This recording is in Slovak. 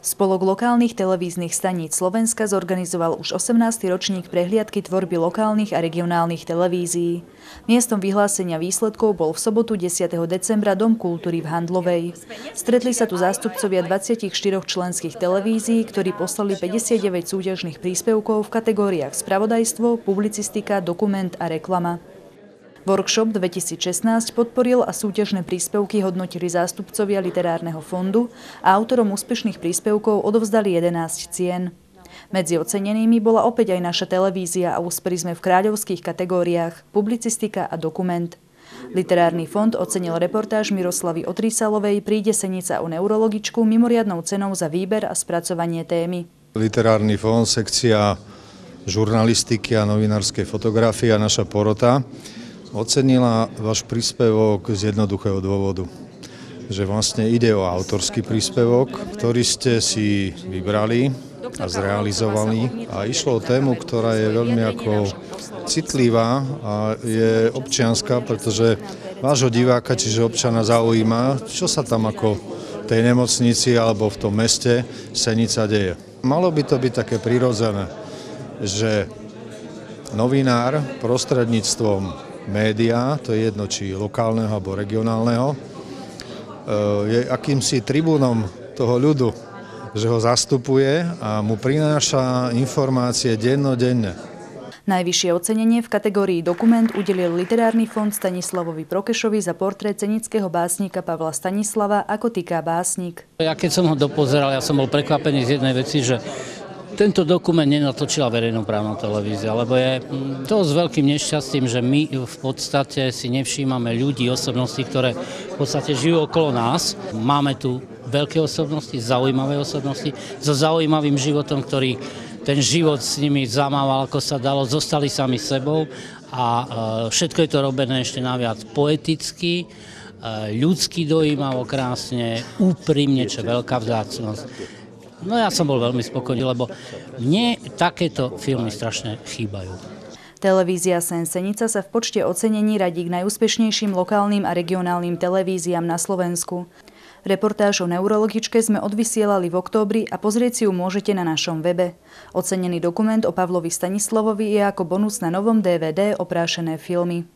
Spolok lokálnych televíznych staníc Slovenska zorganizoval už 18. ročník prehliadky tvorby lokálnych a regionálnych televízií. Miestom vyhlásenia výsledkov bol v sobotu 10. decembra Dom kultúry v Handlovej. Stretli sa tu zástupcovia 24 členských televízií, ktorí poslali 59 súťažných príspevkov v kategóriách spravodajstvo, publicistika, dokument a reklama. Workshop 2016 podporil a súťažné príspevky hodnotili zástupcovia Literárneho fondu a autorom úspešných príspevkov odovzdali 11 cien. Medzi ocenenými bola opäť aj naša televízia a úspeli sme v kráľovských kategóriách publicistika a dokument. Literárny fond ocenil reportáž Miroslavy Otrísalovej Príde senica o neurologičku mimoriadnou cenou za výber a spracovanie témy. Literárny fond, sekcia žurnalistiky a novinárskej fotografie a naša porota ocenila váš príspevok z jednoduchého dôvodu že vlastne ide o autorský príspevok, ktorý ste si vybrali a zrealizovali a išlo o tému, ktorá je veľmi ako citlivá a je občianská, pretože vášho diváka, čiže občana zaujíma, čo sa tam ako v tej nemocnici alebo v tom meste Senica deje. Malo by to byť také prirodzené, že novinár prostredníctvom média, to je jedno či lokálneho alebo regionálneho, e, je akýmsi tribúnom toho ľudu, že ho zastupuje a mu prináša informácie dennodenne. Najvyššie ocenenie v kategórii dokument udelil literárny fond Stanislavovi Prokešovi za portrét cenického básnika Pavla Stanislava ako týka básnik. Ja keď som ho dopozeral, ja som bol prekvapený z jednej veci, že tento dokument nenatočila verejnoprávna televízia, lebo je mm, dosť veľkým nešťastím, že my v podstate si nevšímame ľudí, osobnosti, ktoré v podstate žijú okolo nás. Máme tu veľké osobnosti, zaujímavé osobnosti, so zaujímavým životom, ktorý ten život s nimi zamával, ako sa dalo, zostali sami sebou a e, všetko je to robené ešte naviac poeticky, e, ľudský dojímavo, krásne, úprimne, čo veľká vzácnosť. No ja som bol veľmi spokojný, lebo mne takéto filmy strašne chýbajú. Televízia Sensenica sa v počte ocenení radí k najúspešnejším lokálnym a regionálnym televíziám na Slovensku. Reportáž o neurologičke sme odvysielali v októbri a pozrieť si ju môžete na našom webe. Ocenený dokument o Pavlovi Stanislavovi je ako bonus na novom DVD Oprášené filmy.